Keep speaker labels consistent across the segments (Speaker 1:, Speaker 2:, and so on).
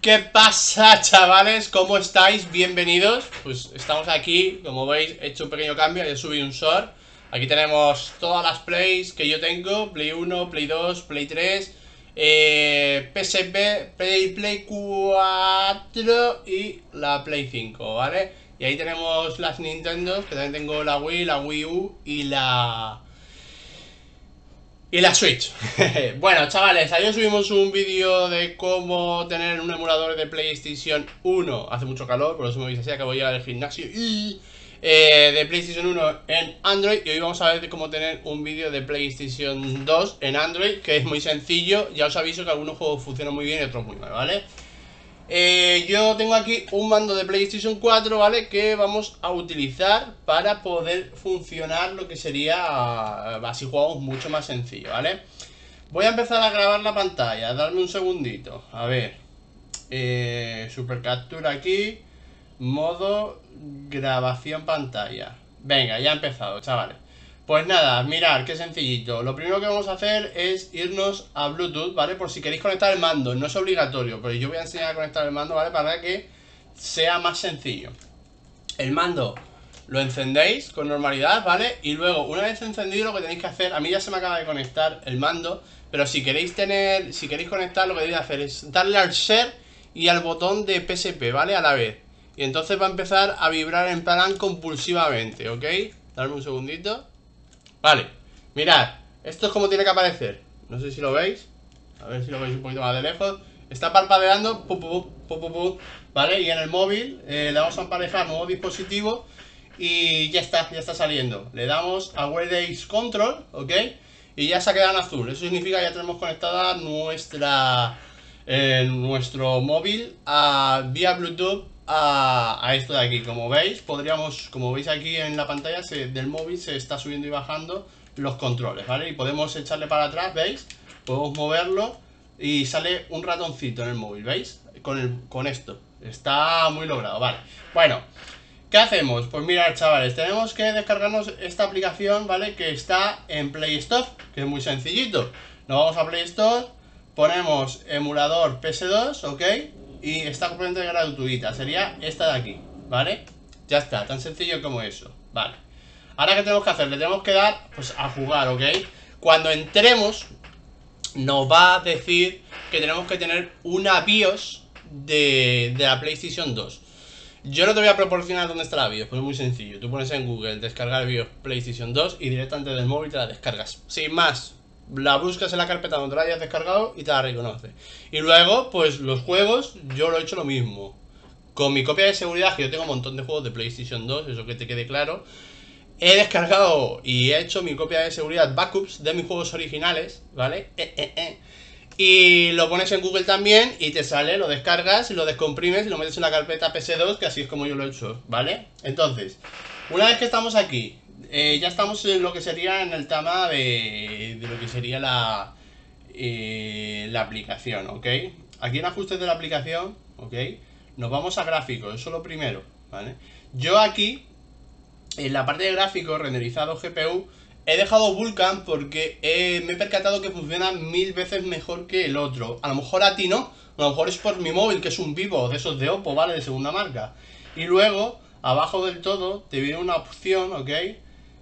Speaker 1: ¿Qué pasa, chavales? ¿Cómo estáis? Bienvenidos. Pues estamos aquí, como veis, he hecho un pequeño cambio, he subido un short. Aquí tenemos todas las plays que yo tengo, Play 1, Play 2, Play 3, eh, PSP, Play, Play 4 y la Play 5, ¿vale? Y ahí tenemos las Nintendo, que también tengo la Wii, la Wii U y la... Y la Switch. bueno, chavales, ayer subimos un vídeo de cómo tener un emulador de PlayStation 1. Hace mucho calor, por eso me veis así, acabo de ir al gimnasio. Y eh, de PlayStation 1 en Android. Y hoy vamos a ver cómo tener un vídeo de PlayStation 2 en Android, que es muy sencillo. Ya os aviso que algunos juegos funcionan muy bien y otros muy mal, ¿vale? Eh, yo tengo aquí un mando de PlayStation 4, ¿vale? Que vamos a utilizar para poder funcionar lo que sería eh, así juegos mucho más sencillo, ¿vale? Voy a empezar a grabar la pantalla, darme un segundito, a ver. Eh, Super captura aquí. Modo grabación pantalla. Venga, ya ha empezado, chavales pues nada, mirad, qué sencillito Lo primero que vamos a hacer es irnos a Bluetooth, ¿vale? Por si queréis conectar el mando No es obligatorio, pero yo voy a enseñar a conectar el mando, ¿vale? Para que sea más sencillo El mando lo encendéis con normalidad, ¿vale? Y luego, una vez encendido, lo que tenéis que hacer A mí ya se me acaba de conectar el mando Pero si queréis tener, si queréis conectar Lo que tenéis que hacer es darle al share Y al botón de PSP, ¿vale? A la vez Y entonces va a empezar a vibrar en plan compulsivamente, ¿ok? Darme un segundito Vale, mirad, esto es como tiene que aparecer No sé si lo veis. A ver si lo veis un poquito más de lejos. Está parpadeando, pu, pu, pu, ¿vale? Y en el móvil eh, le vamos a emparejar nuevo dispositivo Y ya está, ya está saliendo. Le damos a Where Control, ¿ok? Y ya se ha quedado en azul. Eso significa que ya tenemos conectada nuestra... Eh, nuestro móvil a, vía Bluetooth a, esto de aquí Como veis, podríamos, como veis aquí en la pantalla del móvil se está subiendo y bajando los controles, ¿vale? Y podemos echarle para atrás, ¿veis? Podemos moverlo y sale un ratoncito en el móvil, ¿veis? Con, el, con esto, está muy logrado, vale Bueno, ¿qué hacemos? Pues mirad chavales, tenemos que descargarnos esta aplicación, ¿vale? Que está en Play Store, que es muy sencillito Nos vamos a Play Store, ponemos emulador PS2, ¿ok? Y está completamente gratuita. Sería esta de aquí, ¿vale? Ya está, tan sencillo como eso, vale. Ahora, ¿qué tenemos que hacer? Le tenemos que dar, pues, a jugar, ¿ok? Cuando entremos, nos va a decir que tenemos que tener una BIOS de, de la PlayStation 2. Yo no te voy a proporcionar dónde está la BIOS, pues es muy sencillo. Tú pones en Google descargar BIOS PlayStation 2 y directamente del móvil te la descargas. Sin más, la buscas en la carpeta donde la hayas descargado y te la reconoce. Y luego, pues los juegos, yo lo he hecho lo mismo. Con mi copia de seguridad, que yo tengo un montón de juegos de PlayStation 2, eso que te quede claro. He descargado y he hecho mi copia de seguridad backups de mis juegos originales, ¿vale? Eh, eh, eh. Y lo pones en Google también y te sale, lo descargas lo descomprimes y lo metes en la carpeta PS2, que así es como yo lo he hecho, ¿vale? Entonces, una vez que estamos aquí eh, ya estamos en lo que sería en el tema de, lo que sería la, eh, la aplicación, ¿ok? Aquí en ajustes de la aplicación, ¿ok? Nos vamos a gráficos, eso es lo primero, ¿vale? Yo aquí, en la parte de gráficos, renderizado GPU, he dejado Vulkan porque me he percatado que funciona mil veces mejor que el otro. A lo mejor a ti no, a lo mejor es por mi móvil, que es un vivo de esos de Oppo, ¿vale? De segunda marca. Y luego, abajo del todo, te viene una opción, ¿ok?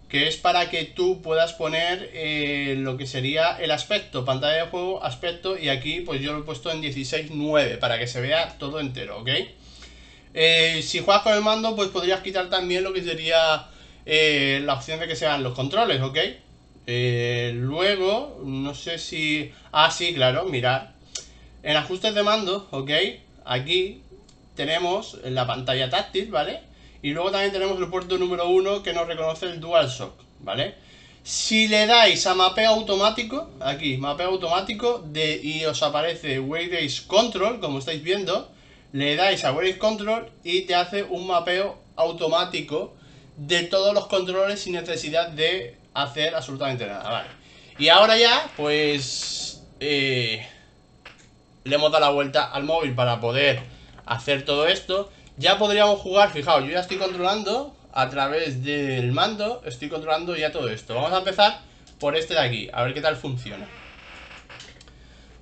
Speaker 1: Que es para que tú puedas poner eh, lo que sería el aspecto, pantalla de juego, aspecto, y aquí pues yo lo he puesto en 16.9 para que se vea todo entero, ¿ok? Eh, si juegas con el mando, pues podrías quitar también lo que sería eh, la opción de que sean los controles, ¿ok? luego, no sé si... Ah, sí, claro, mirad. En ajustes de mando, ¿ok? Aquí tenemos la pantalla táctil, ¿vale? Y luego también tenemos el puerto número 1 que nos reconoce el DualShock, ¿vale? Si le dais a mapeo automático, aquí, mapeo automático, de, y os aparece Waze Control, como estáis viendo, le dais a Waze Control y te hace un mapeo automático de todos los controles sin necesidad de hacer absolutamente nada, ¿vale? Y ahora ya, pues, eh, le hemos dado la vuelta al móvil para poder hacer todo esto ya podríamos jugar, fijaos, yo ya estoy controlando a través del mando, estoy controlando ya todo esto. Vamos a empezar por este de aquí, a ver qué tal funciona.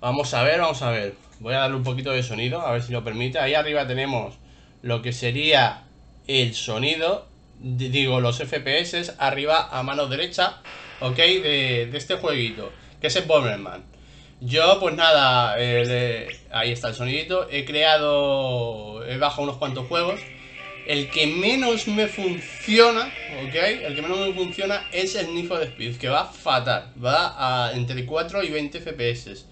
Speaker 1: Vamos a ver, vamos a ver. Voy a darle un poquito de sonido, a ver si lo permite. Ahí arriba tenemos lo que sería el sonido, digo, los FPS, arriba a mano derecha, ¿ok? De, este jueguito, que es el Bomberman. Yo, pues nada, ahí está el sonidito. He creado, he bajado unos cuantos juegos. El que menos me funciona, ¿ok? El que menos me funciona es el Need de Speed, que va fatal. Va a entre 4 y 20 FPS.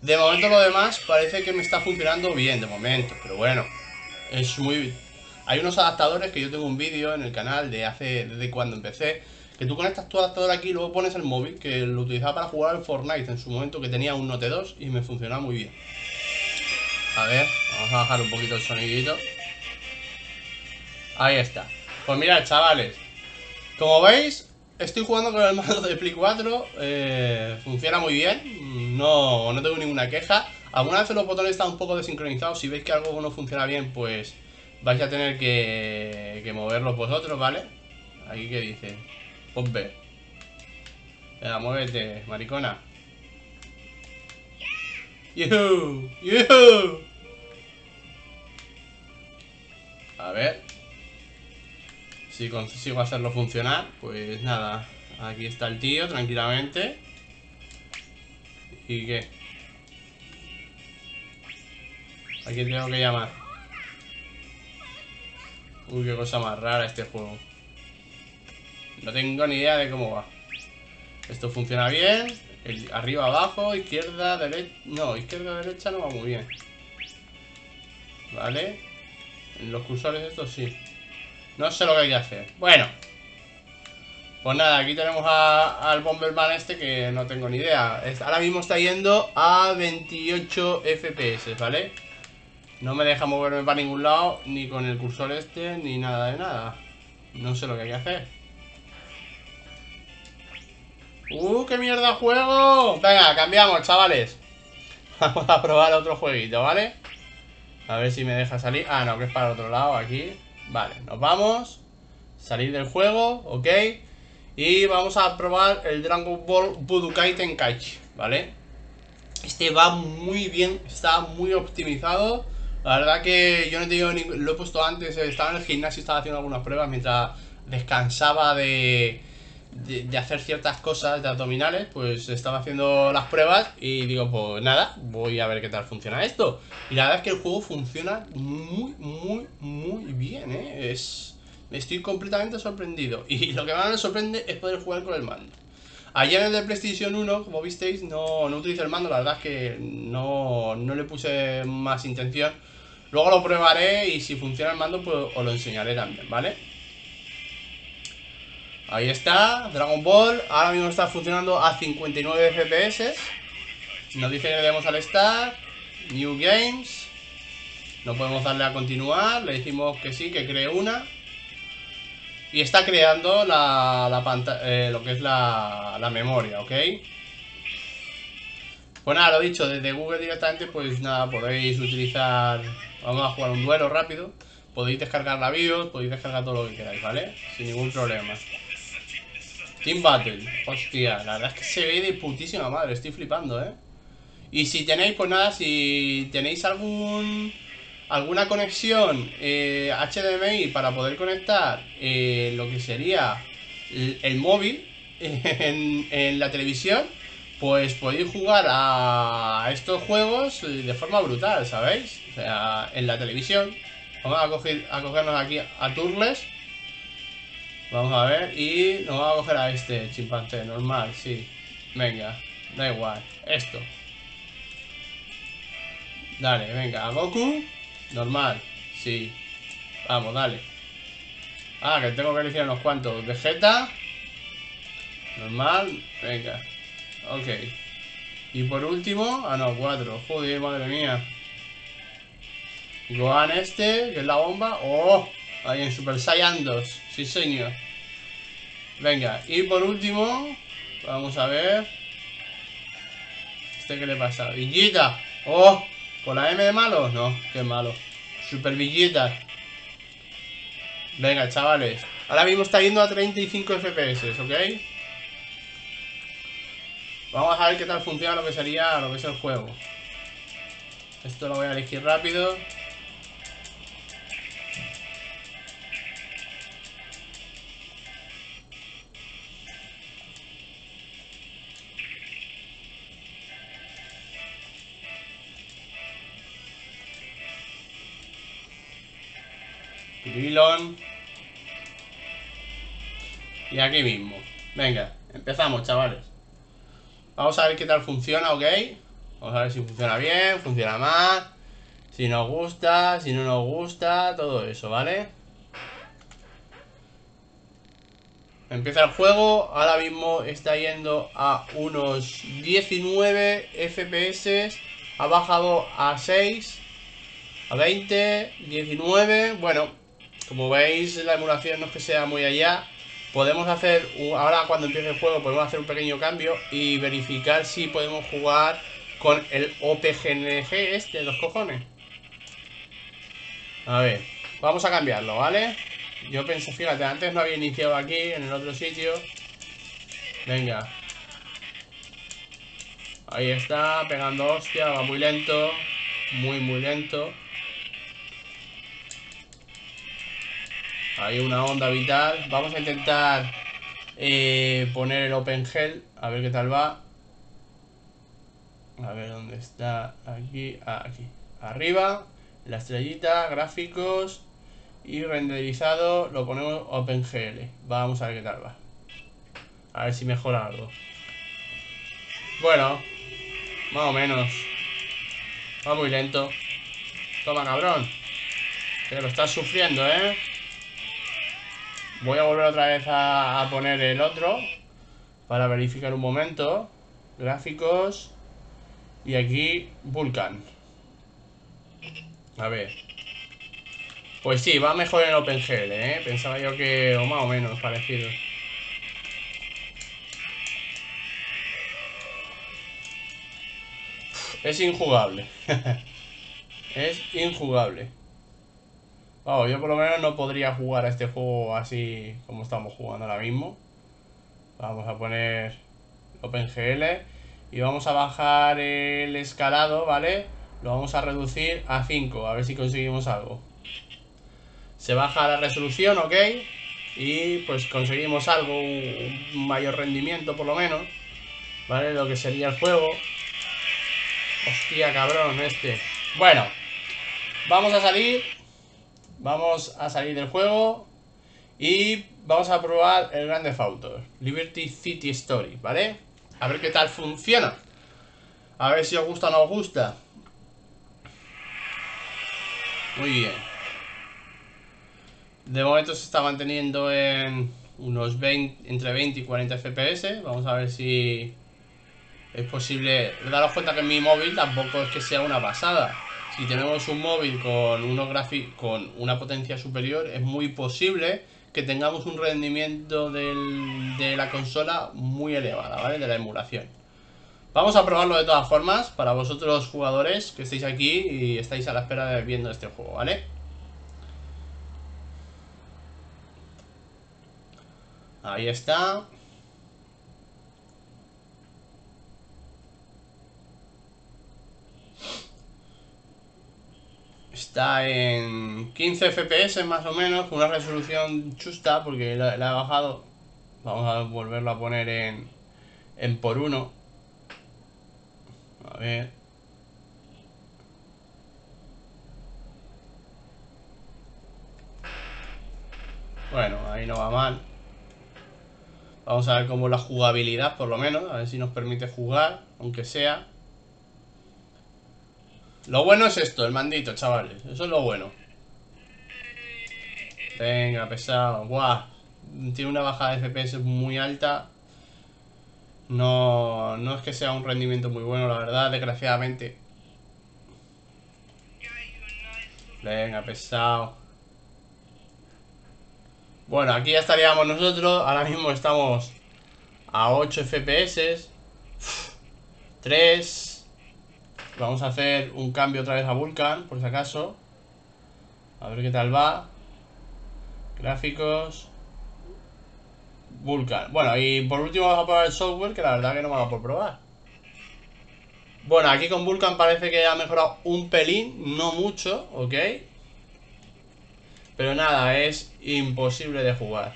Speaker 1: De momento lo demás parece que me está funcionando bien, de momento. Pero bueno, es muy... Hay unos adaptadores que yo tengo un vídeo en el canal de hace... desde cuando empecé. Que tú conectas tu adaptador aquí y luego pones el móvil, que lo utilizaba para jugar al Fortnite en su momento, que tenía un Note 2 y me funcionaba muy bien. A ver, vamos a bajar un poquito el sonidito. Ahí está. Pues mirad, chavales. Como veis, estoy jugando con el mando de Play 4. Eh, funciona muy bien. No, no tengo ninguna queja. Algunas veces los botones están un poco desincronizados. Si veis que algo no funciona bien, pues vais a tener que, que moverlos vosotros, ¿vale? Aquí que dice. Ve. Venga, muévete, maricona. ¡Yuhu! ¡Yuhu! A ver. Si consigo hacerlo funcionar, pues nada. Aquí está el tío, tranquilamente. ¿Y qué? ¿A quién tengo que llamar? Uy, qué cosa más rara este juego. No tengo ni idea de cómo va. Esto funciona bien. arriba, abajo, izquierda, derecha... No, izquierda, derecha no va muy bien. ¿Vale? En los cursores estos sí. No sé lo que hay que hacer. Bueno. Pues nada, aquí tenemos al Bomberman este que no tengo ni idea. Ahora mismo está yendo a 28 FPS, ¿vale? No me deja moverme para ningún lado, ni con el cursor este, ni nada de nada. No sé lo que hay que hacer. ¡Uh, qué mierda juego! Venga, cambiamos, chavales. Vamos a probar otro jueguito, ¿vale? A ver si me deja salir. Ah, no, que es para el otro lado, aquí. Vale, nos vamos. Salir del juego, ok. Y vamos a probar el Dragon Ball Budokai Tenkaichi, ¿vale? Este va muy bien, está muy optimizado. La verdad que yo no he tenido Lo he puesto antes, estaba en el gimnasio, estaba haciendo algunas pruebas mientras descansaba de, de, hacer ciertas cosas de abdominales, pues estaba haciendo las pruebas y digo, pues nada, voy a ver qué tal funciona esto. Y la verdad es que el juego funciona muy, muy, muy bien, ¿eh? Es... Estoy completamente sorprendido. Y lo que más me sorprende es poder jugar con el mando. Ayer en el de PlayStation 1, como visteis, no, no utilicé el mando, la verdad es que no, no le puse más intención. Luego lo probaré y si funciona el mando, pues os lo enseñaré también, ¿vale? Ahí está, Dragon Ball. Ahora mismo está funcionando a 59 FPS. Nos dice que le demos al Start. New Games. No podemos darle a continuar. Le decimos que sí, que cree una. Y está creando la, la pantalla, eh, lo que es la, la memoria, ¿ok? Pues nada, lo dicho, desde Google directamente, pues nada, podéis utilizar... Vamos a jugar un duelo rápido. Podéis descargar la BIOS, podéis descargar todo lo que queráis, ¿vale? Sin ningún problema. Team Battle. Hostia, la verdad es que se ve de putísima madre. Estoy flipando, ¿eh? Y si tenéis, pues nada, si tenéis algún alguna conexión eh, HDMI para poder conectar eh, lo que sería el, móvil en, la televisión, pues podéis jugar a estos juegos de forma brutal, ¿sabéis? O sea, en la televisión. Vamos a, coger, a cogernos aquí a Turles. Vamos a ver, y nos vamos a coger a este chimpancé, normal, sí. Venga, da igual. Esto. Dale, venga, a Goku. Normal, sí. Vamos, dale. Ah, que tengo que elegir unos cuantos. Vegeta. Normal, venga. Ok. Y por último, ah no, cuatro. Joder, madre mía. Gohan este, que es la bomba. ¡Oh! Ahí en Super Saiyan 2. Sí, señor. Venga, y por último, vamos a ver. ¿Este qué le pasa? Villita. ¡Oh! ¿Con la M de malo? No, qué malo. Super Villita. Venga, chavales. Ahora mismo está yendo a 35 FPS, ¿ok? Vamos a ver qué tal funciona lo que sería lo que es el juego. Esto lo voy a elegir rápido. Pilon. Y aquí mismo. Venga, empezamos, chavales. Vamos a ver qué tal funciona, ¿ok? Vamos a ver si funciona bien, funciona mal. Si nos gusta, si no nos gusta, todo eso, ¿vale? Empieza el juego, ahora mismo está yendo a unos 19 FPS, ha bajado a 6, a 20, 19, bueno, como veis la emulación no es que sea muy allá, podemos hacer, ahora cuando empiece el juego podemos hacer un pequeño cambio y verificar si podemos jugar con el OPGNG este los cojones. A ver, vamos a cambiarlo, ¿vale? Yo pensé, fíjate, antes no había iniciado aquí, en el otro sitio. Venga. Ahí está, pegando hostia, va muy lento. Muy, muy lento. Hay una onda vital. Vamos a intentar eh, poner el Open Gel. A ver qué tal va. A ver dónde está. Aquí, aquí. Arriba, la estrellita, gráficos y renderizado lo ponemos OpenGL. Vamos a ver qué tal va. A ver si mejora algo. Bueno, más o menos. Va muy lento. Toma, cabrón. Que lo estás sufriendo, ¿eh? Voy a volver otra vez a, poner el otro. Para verificar un momento. Gráficos. Y aquí, Vulcan. A ver. Pues sí, va mejor en OpenGL, ¿eh? Pensaba yo que... o más o menos parecido. Es injugable. es injugable. Vamos, yo por lo menos no podría jugar a este juego así como estamos jugando ahora mismo. Vamos a poner OpenGL y vamos a bajar el escalado, ¿vale? Lo vamos a reducir a 5, a ver si conseguimos algo. Se baja la resolución, ¿ok? Y pues conseguimos algo, un mayor rendimiento por lo menos. ¿Vale? Lo que sería el juego. Hostia, cabrón, este. Bueno, vamos a salir. Vamos a salir del juego. Y vamos a probar el Grande Auto. Liberty City Story, ¿vale? A ver qué tal funciona. A ver si os gusta o no os gusta. Muy bien. De momento se está manteniendo en unos 20, entre 20 y 40 FPS. Vamos a ver si es posible. Daros cuenta que mi móvil tampoco es que sea una pasada. Si tenemos un móvil con, unos con una potencia superior, es muy posible que tengamos un rendimiento de la consola muy elevada, ¿vale? De la emulación. Vamos a probarlo de todas formas para vosotros jugadores que estáis aquí y estáis a la espera de viendo este juego, ¿vale? Ahí está. Está en 15 FPS más o menos, con una resolución chusta porque la, he bajado. Vamos a volverlo a poner en, en por uno. A ver. Bueno, ahí no va mal. Vamos a ver cómo la jugabilidad, por lo menos. A ver si nos permite jugar, aunque sea. Lo bueno es esto, el mandito, chavales. Eso es lo bueno. Venga, pesado. Buah. Tiene una bajada de FPS muy alta. No, no es que sea un rendimiento muy bueno, la verdad, desgraciadamente. Venga, pesado. Bueno, aquí ya estaríamos nosotros. Ahora mismo estamos a 8 FPS. 3. Vamos a hacer un cambio otra vez a Vulcan, por si acaso. A ver qué tal va. Gráficos. Vulcan. Bueno, y por último vamos a probar el software, que la verdad que no me va por probar. Bueno, aquí con Vulcan parece que ha mejorado un pelín, no mucho, ¿ok? Pero nada, es imposible de jugar.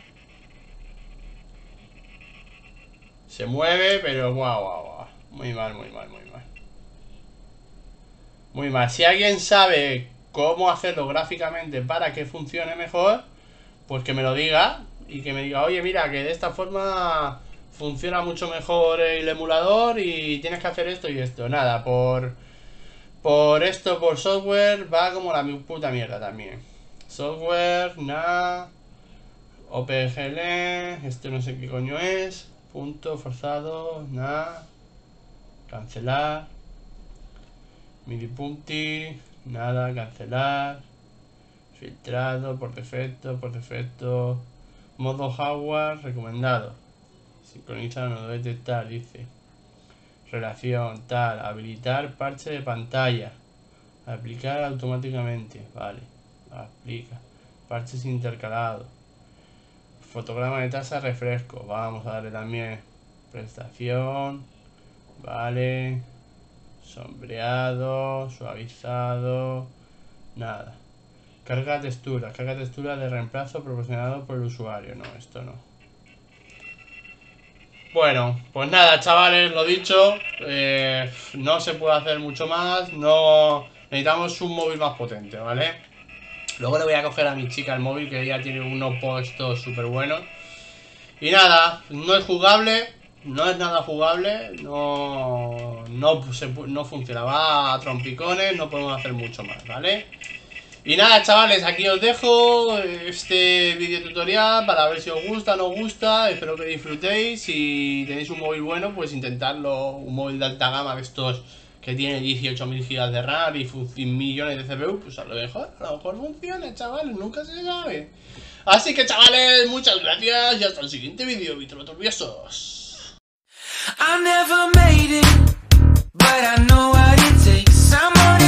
Speaker 1: Se mueve, pero guau, guau, guau. Muy mal, muy mal, muy mal. Muy mal. Si alguien sabe cómo hacerlo gráficamente para que funcione mejor, pues que me lo diga y que me diga, oye, mira, que de esta forma funciona mucho mejor el emulador y tienes que hacer esto y esto. Nada, por, por esto, por software, va como la puta mierda también. Software, nada. OpenGL, esto no sé qué coño es. Punto, forzado, nada. Cancelar. Milipunti, nada, cancelar. Filtrado, por defecto, por defecto. Modo hardware recomendado. Sincronizar, no detectar, dice. Relación, tal. Habilitar parche de pantalla. Aplicar automáticamente. Vale. Aplica. Parches intercalados. Fotograma de tasa refresco. Vamos a darle también. Prestación. Vale. Sombreado. Suavizado. Nada. Carga textura. Carga textura de reemplazo proporcionado por el usuario. No, esto no. Bueno, pues nada, chavales, lo dicho. eh, no se puede hacer mucho más. No. Necesitamos un móvil más potente, ¿vale? Luego le voy a coger a mi chica el móvil que ella tiene unos puestos súper buenos. Y nada, no es jugable, no es nada jugable, no, no, no funciona, va a trompicones, no podemos hacer mucho más, ¿vale? Y nada, chavales, aquí os dejo este vídeo tutorial para ver si os gusta o no os gusta. Espero que disfrutéis. Si tenéis un móvil bueno, pues intentarlo. Un móvil de alta gama de estos que tiene 18.000 GB de RAM y millones de CPU, pues a lo mejor, a lo mejor funciona, chavales, nunca se sabe. Así que, chavales, muchas gracias y hasta el siguiente vídeo, I never made it, but
Speaker 2: I know what it takes. Someone